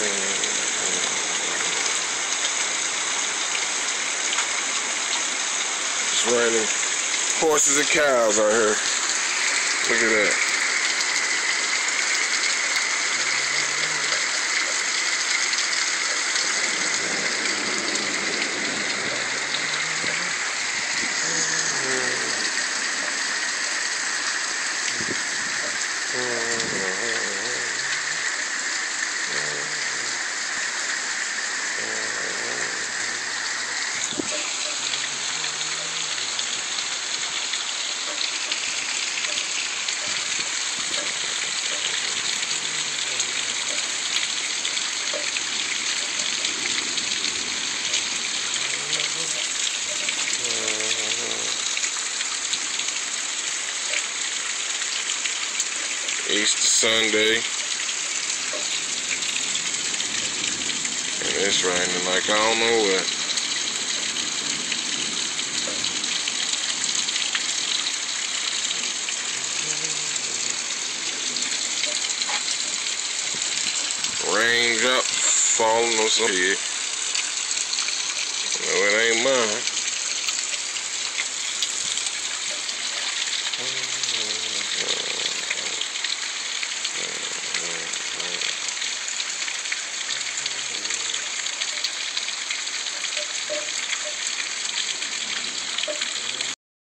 It's running horses and cows out here. Look at that. Mm. Easter Sunday. And it's raining like I don't know what. Raindrop falling on some head. No, it ain't mine.